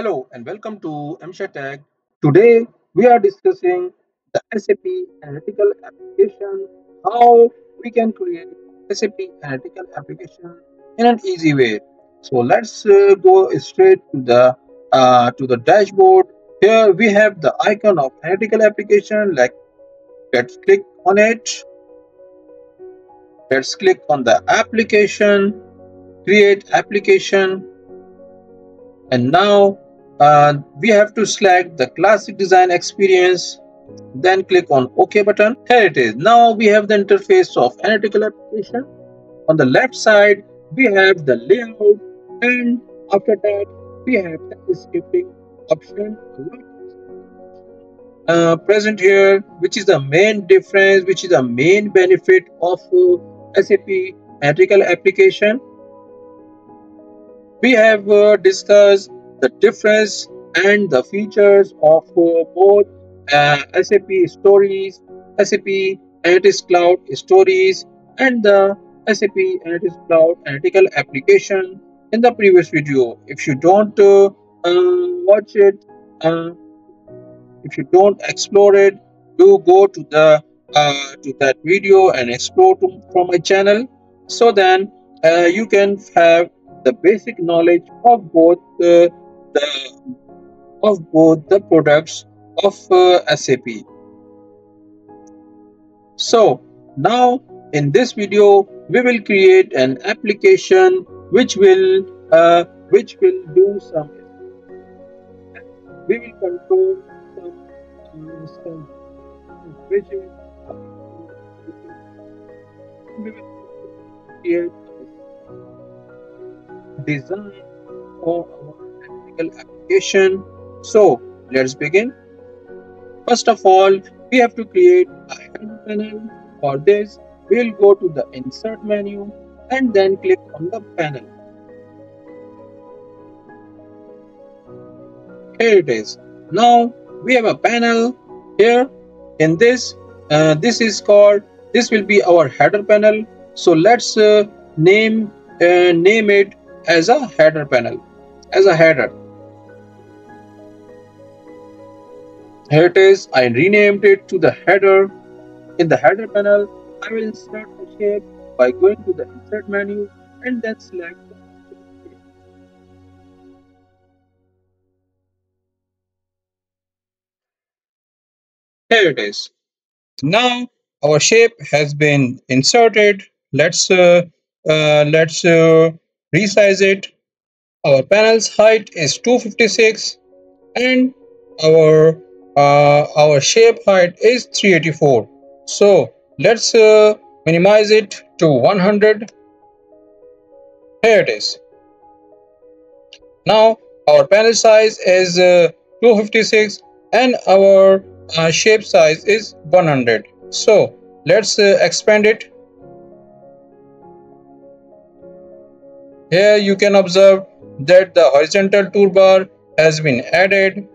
Hello and welcome to MSHA. Today we are discussing the SAP analytical application, how we can create SAP analytical application in an easy way. So let's uh, go straight to the uh, to the dashboard. Here we have the icon of analytical application. Like let's click on it. Let's click on the application, create application and now we have to select the classic design experience then click on ok button. Here it is. Now we have the interface of analytical application. On the left side we have the layout. And after that we have the scripting option. Uh, present here which is the main difference which is the main benefit of uh, sap analytical application. We have uh, discussed the difference and the features of uh, both uh, SAP Stories, SAP Analytics Cloud Stories, and the SAP Analytics Cloud Analytical Application in the previous video. If you don't uh, uh, watch it, uh, if you don't explore it, do go to the to that video and explore to, from my channel. So then you can have the basic knowledge of both the of both the products of uh, SAP. So now in this video we will create an application which will uh, which will do some we will control some some widget we will create design for our analytical application. So let's begin. First of all, we have to create a header panel. For this, we'll go to the insert menu and then click on the panel. Here it is. Now we have a panel here in this. Uh, this is called, this will be our header panel. So let's uh, name uh, name it as a header panel as a header here it is i renamed it to the header. In the header panel i will insert the shape by going to the insert menu and then select here it is now our shape has been inserted. Let's uh, uh, let's uh, resize it. Our panel's height is 256 and our uh, our shape height is 384 so let's uh, minimize it to 100 here it is. Now our panel size is uh, 256 and our uh, shape size is 100 so let's uh, expand it. Here you can observe that the horizontal toolbar has been added.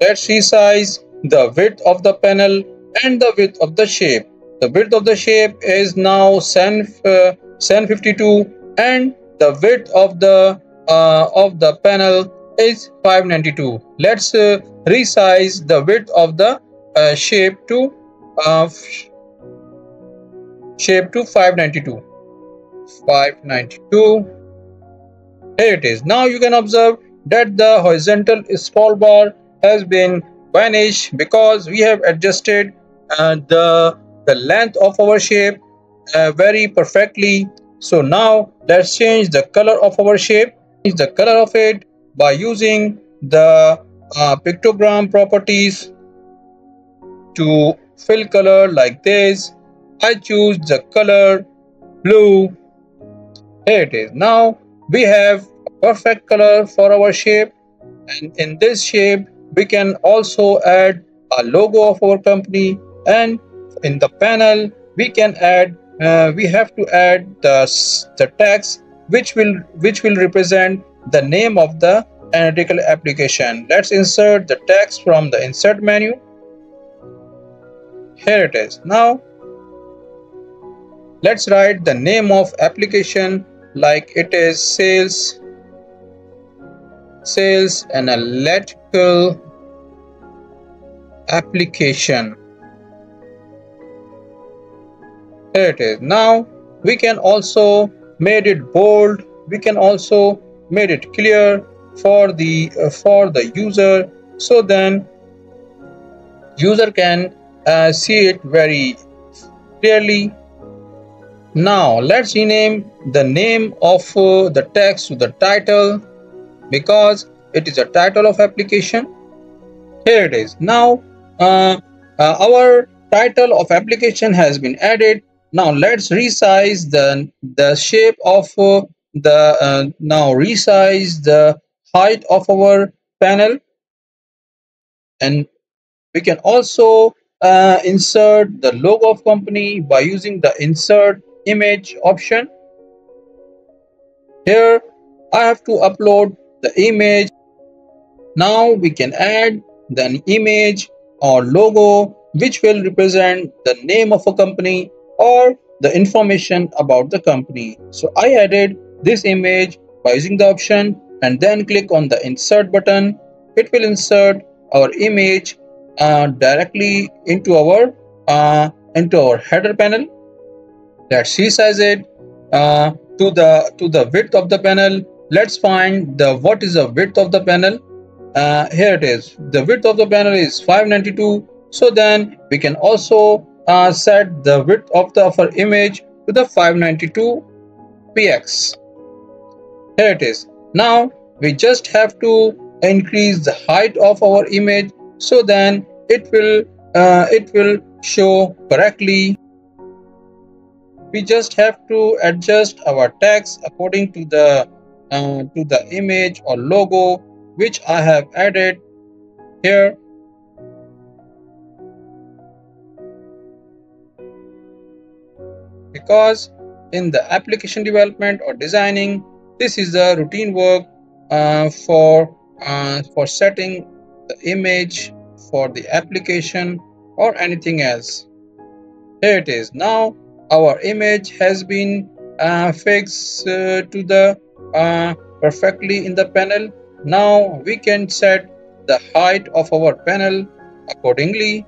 Let's resize the width of the panel and the width of the shape. The width of the shape is now 752 uh, and the width of the uh, of the panel is 592. Let's uh, resize the width of the uh, shape to uh, shape to 592. 592 here it is now you can observe that the horizontal scroll bar has been vanished because we have adjusted uh, the the length of our shape uh, very perfectly. So now let's change the color of our shape change the color of it by using the uh, pictogram properties to fill color like this. I choose the color blue. Here it is. Now we have a perfect color for our shape. And in this shape we can also add a logo of our company. And in the panel we can add uh, we have to add the, the text which will which will represent the name of the analytical application. Let's insert the text from the insert menu. Here it is. Now let's write the name of application like it is sales sales analytical application. Here it is. Now we can also made it bold. We can also made it clear for the uh, for the user. So then user can uh, see it very clearly. Now let's rename the name of uh, the text to the title because it is a title of application. Here it is. Now uh, uh, our title of application has been added. Now let's resize the the shape of uh, the uh, now resize the height of our panel. And we can also uh, insert the logo of company by using the insert image option. Here I have to upload the image now we can add the image or logo which will represent the name of a company or the information about the company. So I added this image by using the option and then click on the insert button. It will insert our image uh, directly into our uh, into our header panel. Let's resize it uh, to the to the width of the panel. Let's find the what is the width of the panel uh, here it is. The width of the panel is 592 so then we can also uh, set the width of the of our image to the 592 px here it is. Now we just have to increase the height of our image. So then it will uh, it will show correctly. We just have to adjust our text according to the uh, to the image or logo which I have added here. Because in the application development or designing this is the routine work uh, for uh, for setting the image for the application or anything else. Here it is. Now our image has been uh, fixed uh, to the uh, perfectly in the panel now we can set the height of our panel accordingly.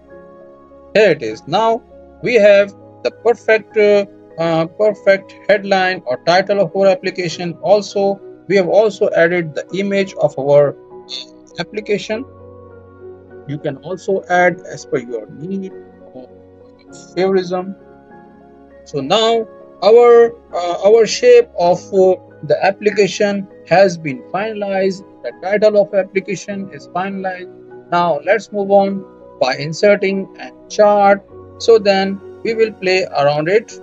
Here it is. Now we have the perfect uh, uh, perfect headline or title of our application. Also we have also added the image of our application. You can also add as per your need or favorism so now our uh, our shape of uh, the application has been finalized. The title of application is finalized. Now let's move on by inserting a chart. So then we will play around it.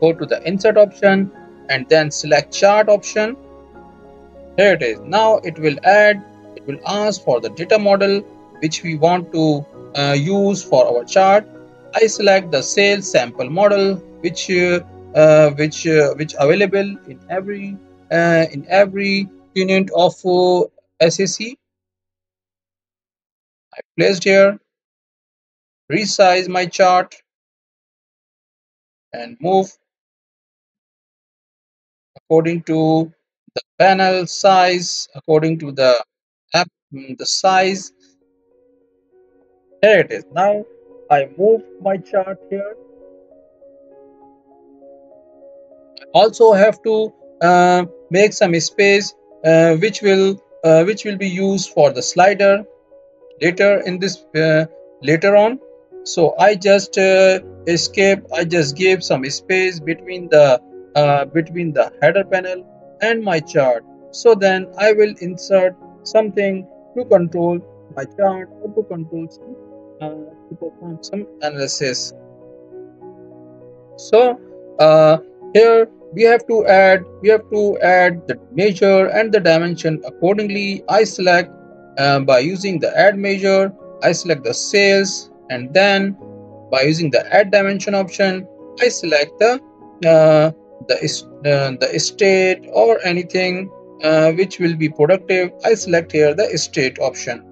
Go to the insert option and then select chart option. Here it is. Now it will add it will ask for the data model which we want to uh, use for our chart. I select the sales sample model which uh, which uh, which available in every uh, in every unit of uh, SAC I placed here resize my chart and move according to the panel size according to the app mm, the size. There it is. Now i move my chart here also have to uh, make some space uh, which will uh, which will be used for the slider later in this uh, later on. So i just uh, escape i just gave some space between the uh, between the header panel and my chart. So then I will insert something to control my chart or to control some, to perform some analysis. So here we have to add we have to add the measure and the dimension accordingly. I select uh, by using the add measure I select the sales and then by using the add dimension option I select the uh, the, uh, the state or anything uh, which will be productive. I select here the state option.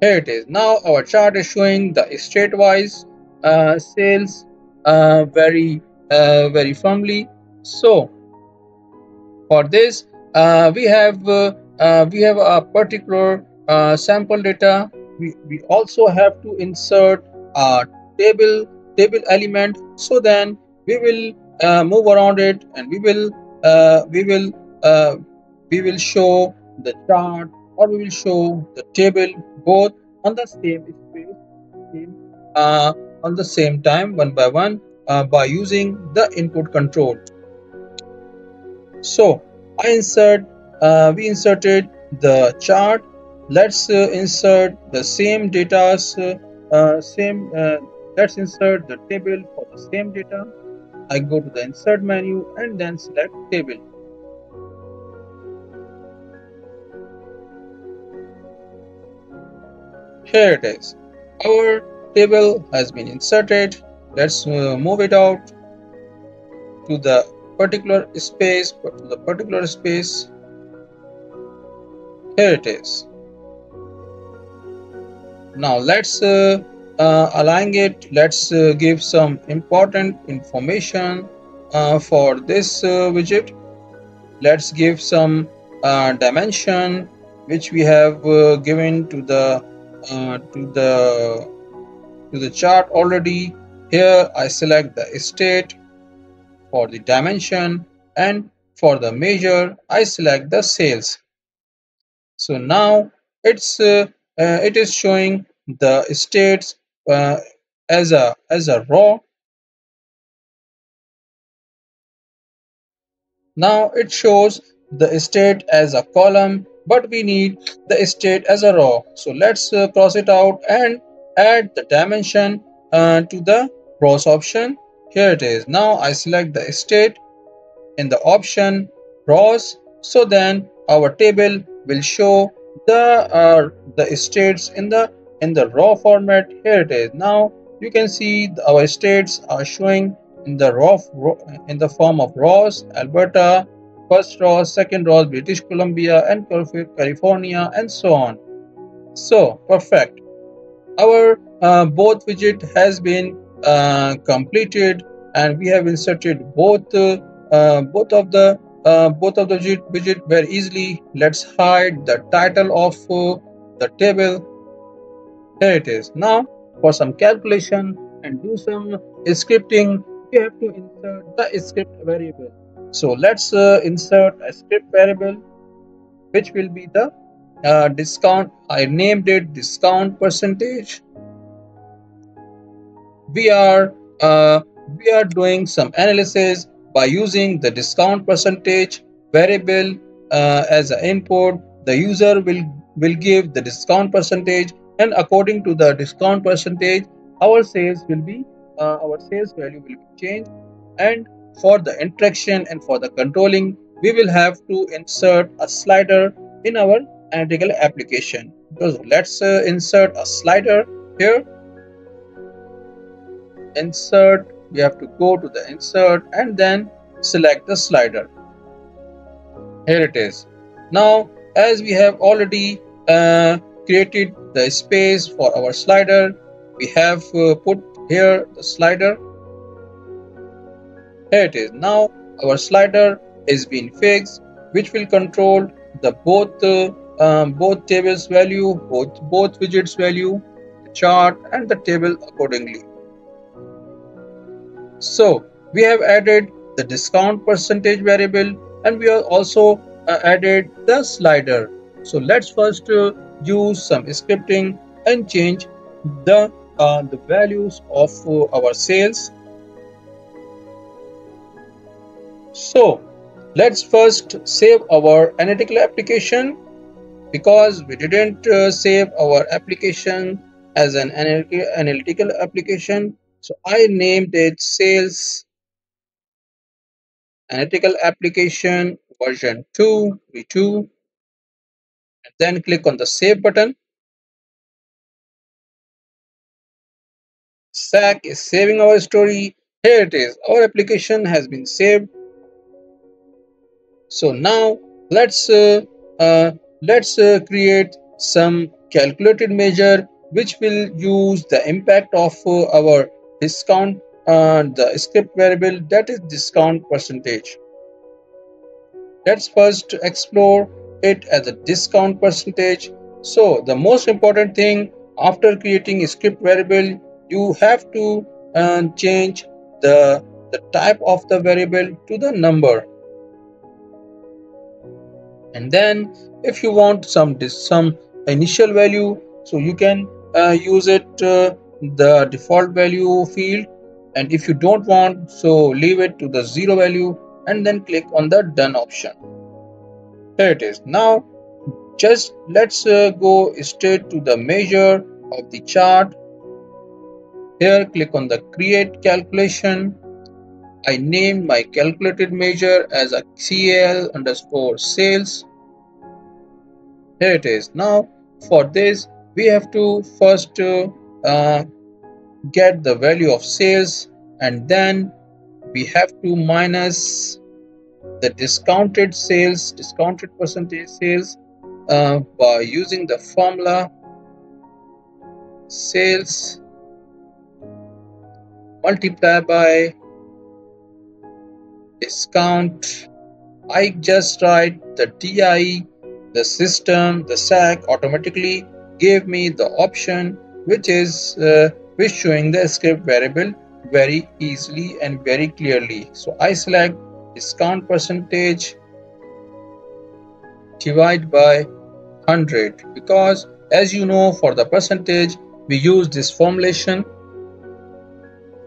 Here it is. Now our chart is showing the state wise uh, sales uh, very uh, very firmly. So for this uh, we have uh, uh, we have a particular uh, sample data. We, we also have to insert a table table element. So then we will move around it and we will we will we will show the chart or we will show the table both on the same space same, uh, on the same time one by one uh, by using the input control. So i insert uh, we inserted the chart. Let's uh, insert the same data uh, same uh, let's insert the table for the same data. I go to the insert menu and then select table. Here it is. Our table has been inserted let's uh, move it out to the particular space the particular space here it is. Now let's uh, uh, align it. Let's uh, give some important information uh, for this uh, widget. Let's give some dimension which we have given to the to the to the chart already here I select the state for the dimension and for the measure I select the sales. So now it's uh, uh, it is showing the states uh, as a as a raw now it shows the state as a column but we need the state as a raw so let's uh, cross it out and add the dimension uh, to the rows option. Here it is. Now i select the state in the option rows so then our table will show the uh, the states in the in the raw format. Here it is. Now you can see our states are showing in the raw in the form of rows alberta first row second row british columbia and california and so on. So perfect. Our uh, both widget has been uh, completed and we have inserted both uh, both of the uh, both of the widget very easily. Let's hide the title of uh, the table. Here it is. Now for some calculation and do some scripting we have to insert the script variable. So let's uh, insert a script variable which will be the uh, discount. I named it discount percentage we are uh, we are doing some analysis by using the discount percentage variable uh, as an input. The user will will give the discount percentage and according to the discount percentage our sales will be uh, our sales value will be changed. And for the interaction and for the controlling we will have to insert a slider in our analytical application. So let's uh, insert a slider here insert we have to go to the insert and then select the slider. Here it is. Now as we have already uh, created the space for our slider we have uh, put here the slider. Here it is. Now our slider is being fixed which will control the both uh, um, both tables value both both widgets value the chart and the table accordingly so we have added the discount percentage variable and we have also uh, added the slider. So let's first uh, use some scripting and change the uh, the values of uh, our sales. So let's first save our analytical application because we didn't uh, save our application as an analytical application so I named it sales analytical application version 2 v2 and then click on the save button. SAC is saving our story. Here it is. Our application has been saved. So now let's uh, uh, let's uh, create some calculated measure which will use the impact of uh, our discount uh, the script variable that is discount percentage. Let's first explore it as a discount percentage. So the most important thing after creating a script variable you have to uh, change the the type of the variable to the number. And then if you want some some initial value so you can uh, use it uh, the default value field. And if you don't want so leave it to the zero value and then click on the done option. Here it is. Now just let's uh, go straight to the measure of the chart. Here click on the create calculation. I named my calculated measure as a CL underscore sales. Here it is. Now for this we have to first uh, get the value of sales and then we have to minus the discounted sales discounted percentage sales uh, by using the formula sales multiply by discount. I just write the DI the system the SAC automatically gave me the option which is uh, which showing the script variable very easily and very clearly. So I select discount percentage divide by 100 because as you know for the percentage we use this formulation.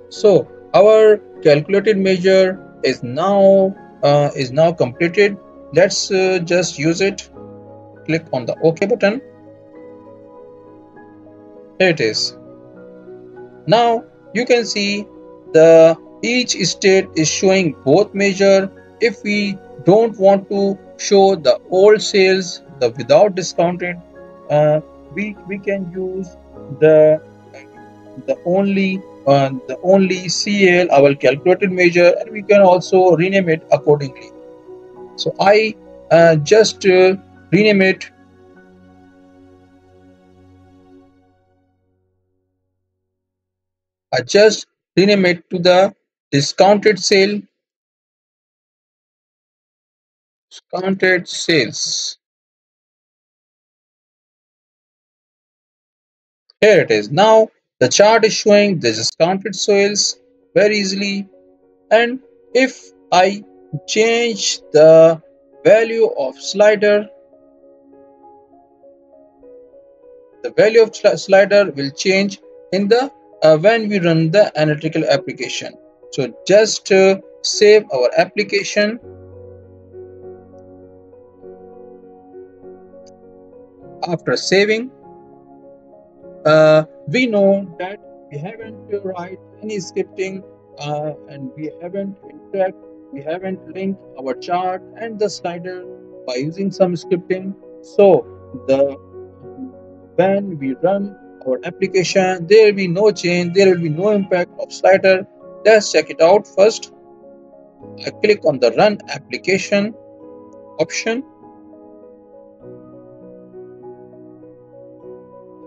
So our calculated measure is now uh, is now completed. Let's uh, just use it. Click on the ok button here it is. Now you can see the each state is showing both measure. If we don't want to show the old sales the without discounted uh, we we can use the the only uh, the only CL our calculated measure and we can also rename it accordingly. So I uh, just uh, rename it I just rename it to the discounted sale discounted sales. Here it is. Now the chart is showing the discounted sales very easily. And if I change the value of slider the value of slider will change in the uh, when we run the analytical application. So just uh, save our application. After saving uh, we know that we haven't write any scripting uh, and we haven't interact we haven't linked our chart and the slider by using some scripting. So the when we run our application there will be no change there will be no impact of slider. Let's check it out first. I click on the run application option.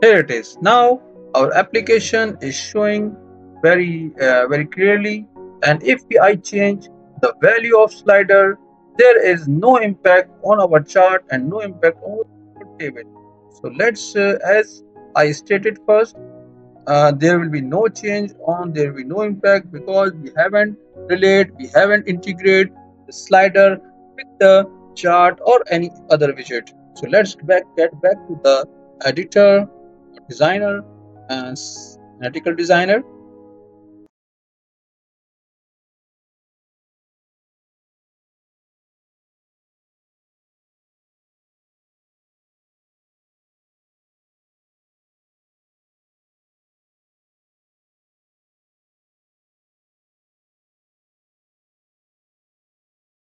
Here it is. Now our application is showing very uh, very clearly. And if i change the value of slider there is no impact on our chart and no impact on our table. So let's uh, as I stated first, uh, there will be no change on, there will be no impact because we haven't relayed, we haven't integrated the slider with the chart or any other widget. So let's back, get back to the editor, designer, and analytical designer.